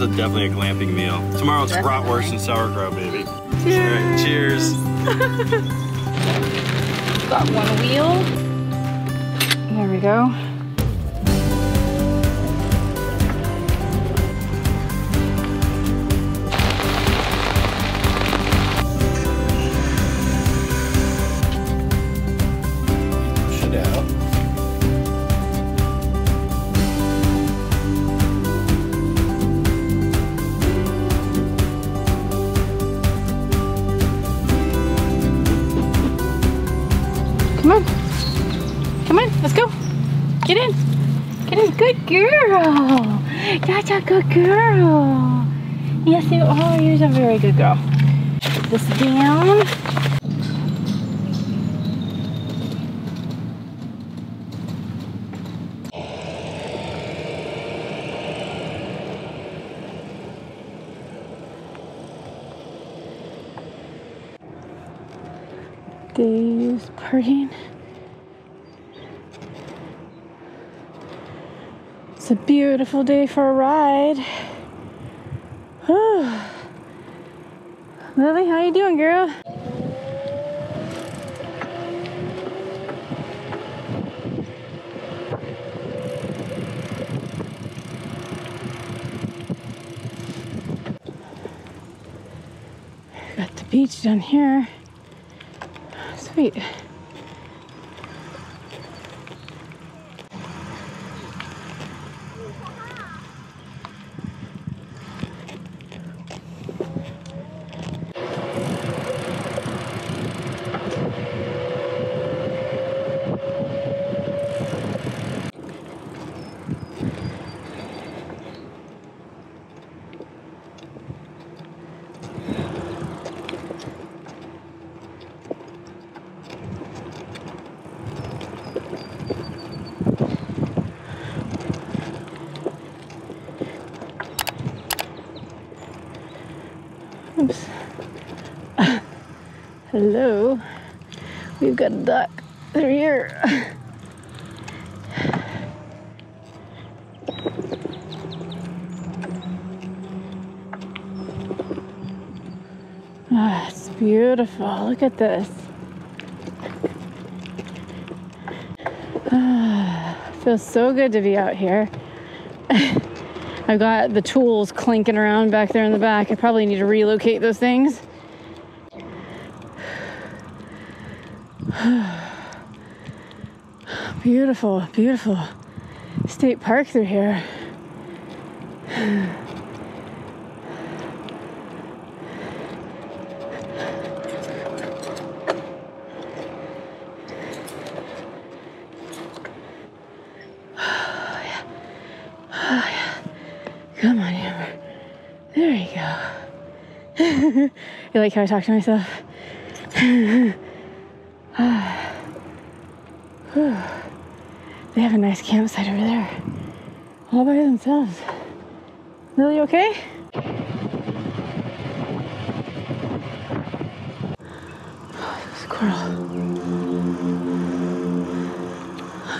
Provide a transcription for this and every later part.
is a, definitely a glamping meal. Tomorrow it's bratwurst and sauerkraut, baby. Cheers. cheers. Got one wheel. There we go. Get in. Get in. Good girl. That's a good girl. Yes, you are. You're a very good girl. This down. Dave's partying. It's a beautiful day for a ride. Lily, how you doing, girl? Got the beach down here. Sweet. Oops. Hello. We've got a duck. They're here. Ah, it's beautiful. Look at this. Ah, feels so good to be out here. I've got the tools clinking around back there in the back. I probably need to relocate those things. beautiful, beautiful state park through here. Come on, Amber. There you go. You like how I talk to myself? they have a nice campsite over there. All by themselves. Lily okay? Oh, squirrel.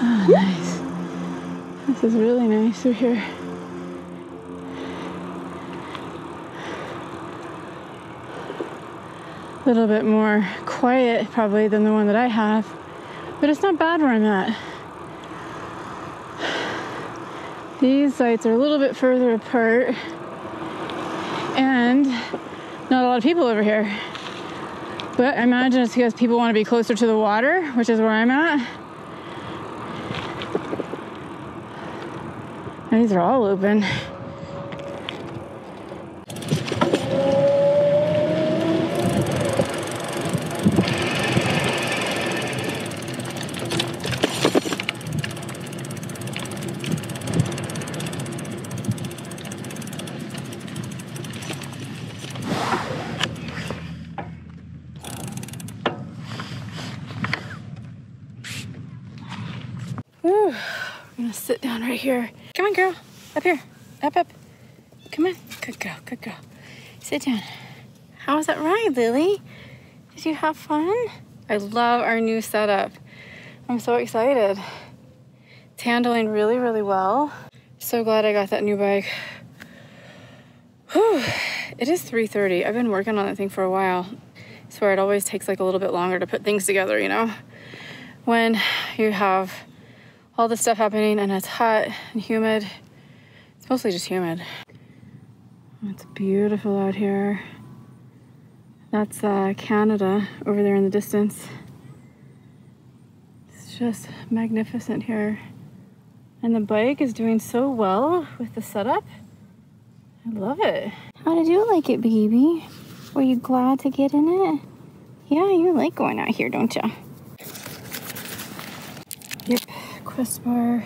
Oh, nice. This is really nice through here. Little bit more quiet probably than the one that I have, but it's not bad where I'm at. These sites are a little bit further apart and not a lot of people over here. But I imagine it's because people want to be closer to the water, which is where I'm at. And these are all open. Whew. I'm gonna sit down right here. Come on, girl. Up here. Up, up. Come on. Good girl. Good girl. Sit down. How was that ride, Lily? Did you have fun? I love our new setup. I'm so excited. It's handling really, really well. So glad I got that new bike. Whew. It is 3.30. I've been working on that thing for a while. I swear it always takes like a little bit longer to put things together, you know? When you have all this stuff happening and it's hot and humid. It's mostly just humid. It's beautiful out here. That's uh, Canada over there in the distance. It's just magnificent here. And the bike is doing so well with the setup. I love it. How did you like it, baby? Were you glad to get in it? Yeah, you like going out here, don't you? Yep, Quest bar.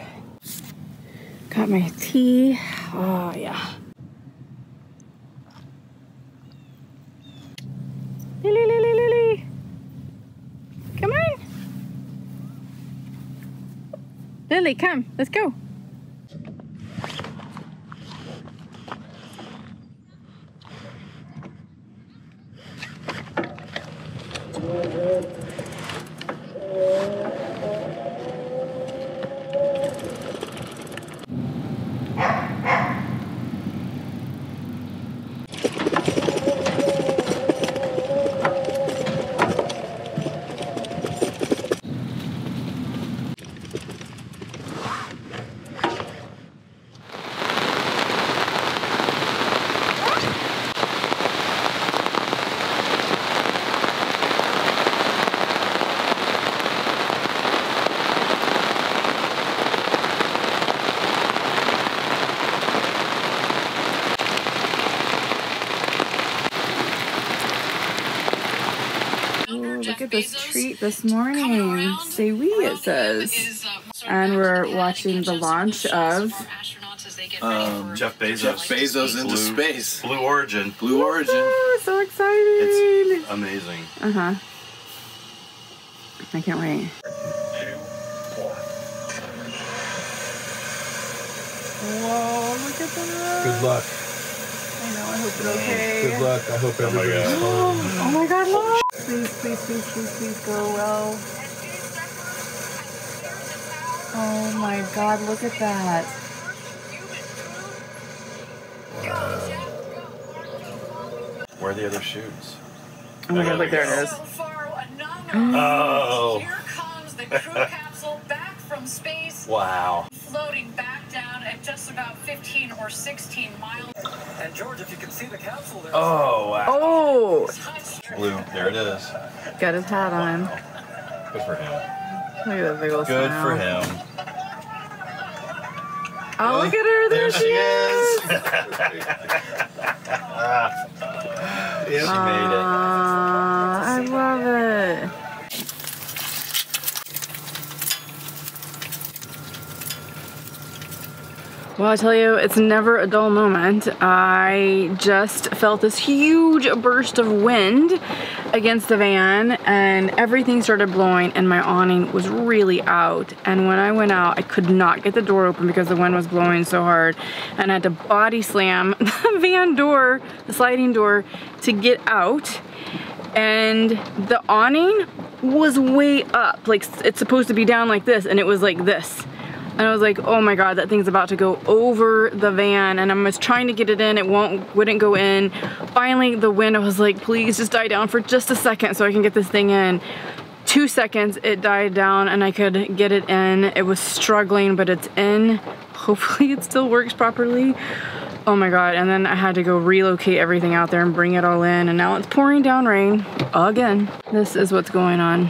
Got my tea. Oh, yeah. Lily, Lily, Lily. Come on. Lily, come. Let's go. Look at this treat this morning. Say we, it says. And we're watching the launch of. Um, Jeff Bezos. Jeff Bezos into Blue- space. Blue Origin. Blue Origin. Oh, so exciting! It's amazing. Uh huh. I can't wait. Whoa, look at that. Good luck. I know, I hope it's okay. Good luck. I hope my everybody's God. fine. Oh my god, look! Please, please, please, please, please go well. Oh my god, look at that. Where are the other chutes? Oh my god, look, there it is. Oh. oh. Here comes the crew capsule back from space, Wow. floating back down at just about 15 or 16 miles. And George, if you can see the capsule there. Oh, wow. Oh! Blue. There it is. Got his hat on. Good for him. Look at that big old Good smile. for him. Oh, look at her. There, There she, she is. is. She made it. Aw, I love it. Well, I tell you, it's never a dull moment. I just felt this huge burst of wind against the van, and everything started blowing, and my awning was really out. And when I went out, I could not get the door open because the wind was blowing so hard, and I had to body slam the van door, the sliding door, to get out. And the awning was way up, like it's supposed to be down like this, and it was like this. And I was like, oh my god, that thing's about to go over the van. And I was trying to get it in, it won't wouldn't go in. Finally, the wind, I was like, please just die down for just a second so I can get this thing in. Two seconds, it died down and I could get it in. It was struggling, but it's in. Hopefully it still works properly. Oh my god, and then I had to go relocate everything out there and bring it all in, and now it's pouring down rain again. This is what's going on.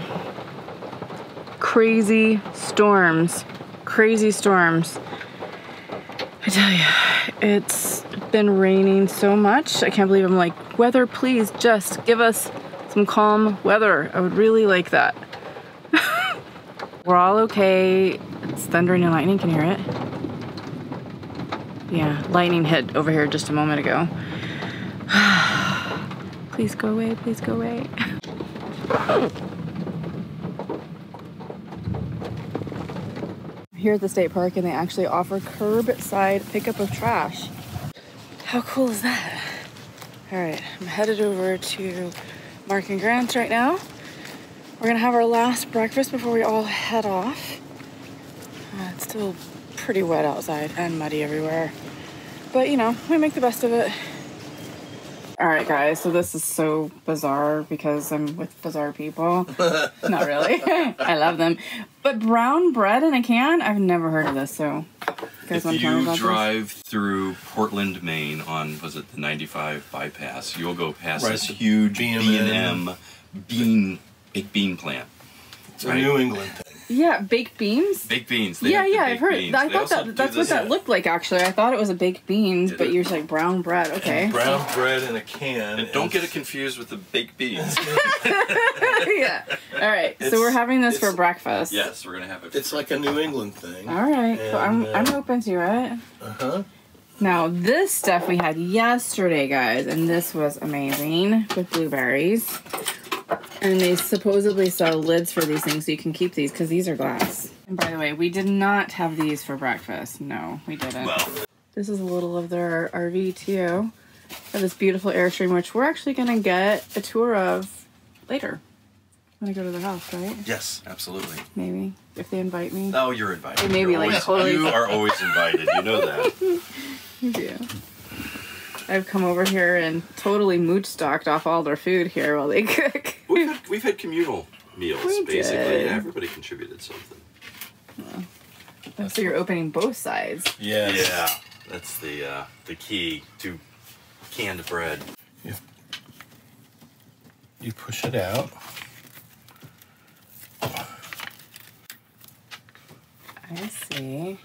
Crazy storms crazy storms. I tell you, it's been raining so much. I can't believe I'm like, weather, please just give us some calm weather. I would really like that. We're all okay. It's thundering and lightning. Can you hear it? Yeah, lightning hit over here just a moment ago. please go away, please go away. here at the state park and they actually offer curbside pickup of trash. How cool is that? All right, I'm headed over to Mark and Grant's right now. We're gonna have our last breakfast before we all head off. Uh, it's still pretty wet outside and muddy everywhere. But you know, we make the best of it. All right, guys. So this is so bizarre because I'm with bizarre people. Not really. I love them. But brown bread in a can? I've never heard of this. So, If want to tell me you about drive through Portland, Maine on was it the 95 bypass, you'll go past Right, this huge B&M. B&M bean baked bean plant. It's a New England thing. This? Yeah, baked beans. Baked beans. They yeah, have the yeah, I've heard. beans. I They thought that that's what this- that looked like. Actually, I thought it was a baked beans, Did but it? you're like brown bread. Okay. Brown bread in a can. And don't get it confused with the baked beans. yeah. All right. So we're having this for breakfast. yes, we're gonna have it. It's like a New England thing. All right. so I'm uh, I'm open to it. Uh huh. Now, this stuff we had yesterday, guys, and this was amazing with blueberries. And they supposedly sell lids for these things so you can keep these because these are glass. And by the way, we did not have these for breakfast. No, we didn't. well, This is a little of their RV too. Of this beautiful Airstream, which we're actually gonna get a tour of later. I'm gonna go to their house, right? yes, absolutely. Maybe if they invite me. Oh, you're invited. They may be, You're like, always- totally- You are always invited. You know that. Yeah. I've come over here and totally mooch stocked off all their food here while they cook. We've had, we've had communal meals, We basically. did. Yeah, everybody contributed something. so you're opening both sides. Yes. Yeah, that's the uh, the key to canned bread. You push it out. I see.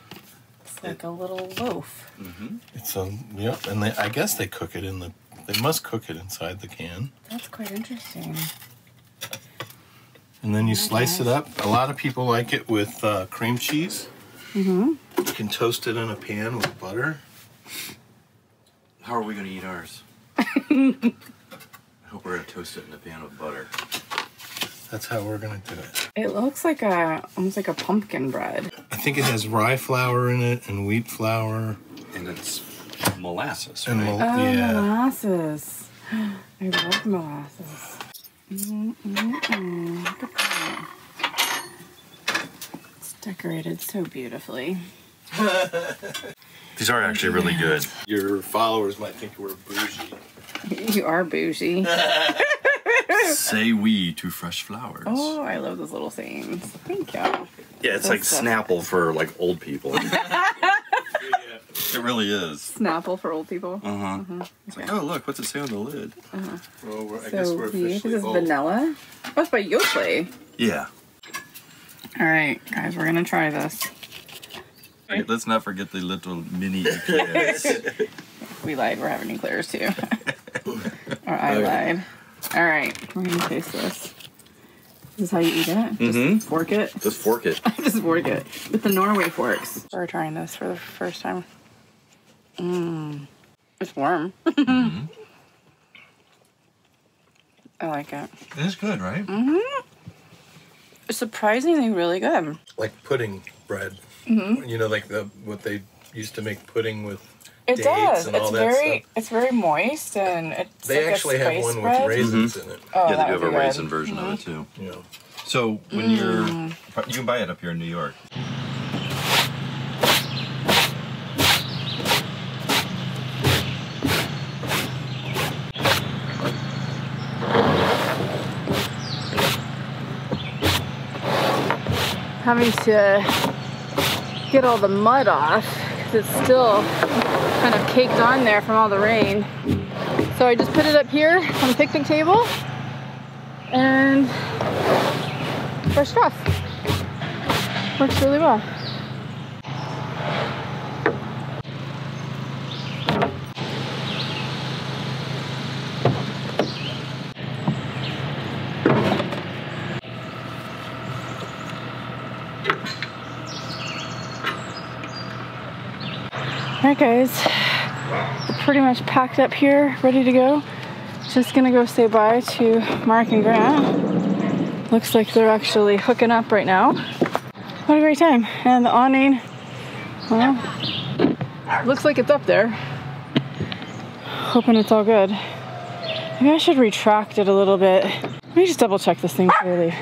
It's like a little loaf. It's a yep, and they, I guess they cook it in the. They must cook it inside the can, That's quite interesting. And then you slice it up. A lot of people like it with uh, cream cheese. Mm-hmm. You can toast it in a pan with butter. How are we going to eat ours? I hope we're going to toast it in a pan of butter. That's how we're gonna do it. It looks like a almost like a pumpkin bread. I think it has rye flour in it and wheat flour And it's molasses, and right? mol- Oh, yeah. molasses. I love molasses. Look at that. It's decorated so beautifully. These are actually really good. Your followers might think we're bougie. You are bougie. Say we to fresh flowers. Oh, I love those little sayings. Thank you. yeah, it's like like stuff. Snapple for like old people. It really is. Snapple for old people. Uh huh. It's like, oh look, what's it say on the lid? Well, we're, I guess So we're cute. This is old. vanilla. Oh, it's by Yoplait. Yeah. All right, guys, we're gonna try this. Right, let's not forget the little mini eclairs. We lied. We're having eclairs too. or I Okay. lied. All right, we're gonna taste this. This is how you eat it. Mm -hmm. Just fork it. Just fork it. Just fork it with the Norway forks. We're trying this for the first time. Mmm, it's warm. Mmm. I like it. It is good, right? It's surprisingly really good. Like pudding bread. Mmm. You know, like the what they used to make pudding with. It Dates does. and It's all that very, stuff. it's very moist and it's They like actually a have spice one bread. with raisins mm-hmm. in it. Oh, yeah, they do have a be raisin good. version of it mm-hmm. too. Yeah. So when you're, mm. you can buy it up here in New York. Having to get all the mud off because it's still kind of caked on there from all the rain. So I just put it up here on the picnic table and brushed off. Works really well. Alright guys, we're pretty much packed up here, ready to go. Just gonna go say bye to Mark and Grant. Looks like they're actually hooking up right now. What a great time. And the awning, well, looks like it's up there. Hoping it's all good. Maybe I should retract it a little bit. Let me just double check this thing clearly.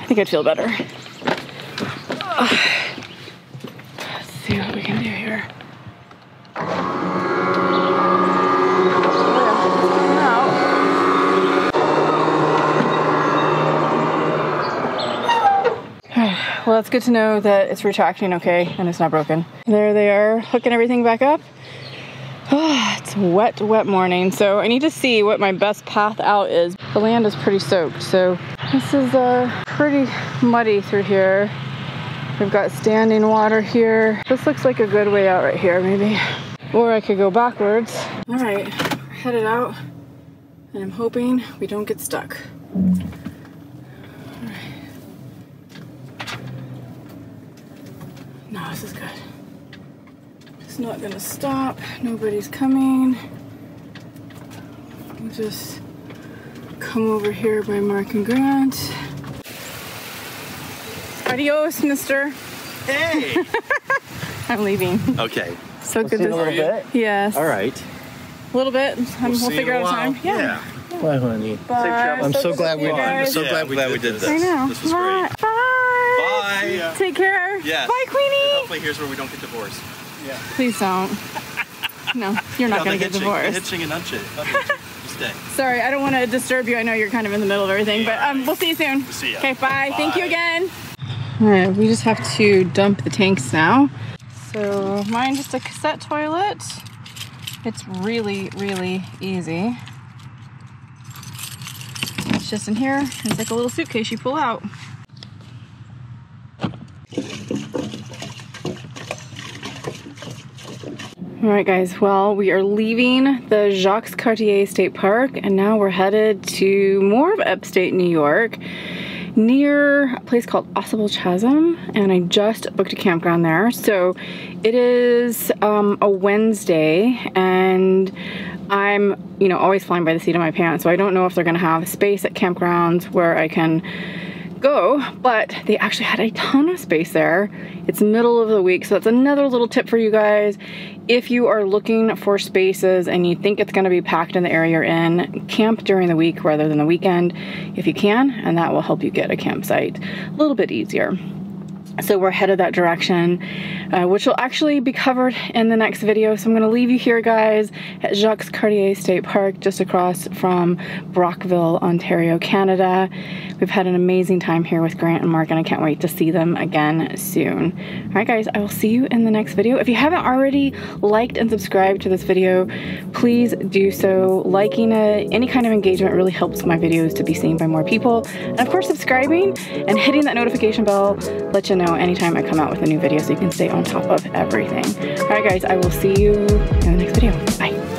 I think I'd feel better. Let's see what we can do here. That's good to know that it's retracting okay and it's not broken. There they are, hooking everything back up. Oh, it's wet, wet morning, so I need to see what my best path out is. The land is pretty soaked, so this is uh, pretty muddy through here. We've got standing water here. This looks like a good way out right here, maybe. Or I could go backwards. All right, headed out, and I'm hoping we don't get stuck. This is good. It's not gonna stop. Nobody's coming. We'll just come over here by Mark and Grant. Adios, mister. Hey! I'm leaving. okay. So good see to a little bit. Yes. All right. A little bit. and we'll, see you figure out a time. Yeah. Bye, honey. Bye. I'm so good glad we did. guys. I'm so Yeah, glad we did this. this. I know. This was Bye. great. Bye. Bye. Take care. Yes. Bye, Queenie. Hopefully, here's where we don't get divorced. Yeah. Please don't. No, you're not No, gonna get hitching, divorced. Hitching and unching. Stay. Sorry, I don't want to disturb you. I know you're kind of in the middle of everything, but um, we'll see you soon. See ya. Okay, bye. Thank you again. All right, we just have to dump the tanks now. So mine just a cassette toilet. It's really, really easy. It's just in here. It's like a little suitcase you pull out. All right, guys. Well, we are leaving the Jacques Cartier State Park, and now we're headed to more of upstate New York, near a place called Ausable Chasm, and I just booked a campground there. So it is um, a Wednesday, and I'm, you know, always flying by the seat of my pants, so I don't know if they're gonna have space at campgrounds where I can go, but they actually had a ton of space there. It's middle of the week, so that's another little tip for you guys. If you are looking for spaces and you think it's gonna be packed in the area you're in, camp during the week rather than the weekend if you can, and that will help you get a campsite a little bit easier. So we're headed that direction, uh, which will actually be covered in the next video. So I'm gonna leave you here guys at Jacques Cartier State Park, just across from Brockville, Ontario, Canada. We've had an amazing time here with Grant and Mark and I can't wait to see them again soon. All right guys, I will see you in the next video. If you haven't already liked and subscribed to this video, please do so. Liking it, any kind of engagement really helps my videos to be seen by more people. And of course, subscribing and hitting that notification bell let you know anytime I come out with a new video so you can stay on top of everything. All right, guys, I will see you in the next video. Bye.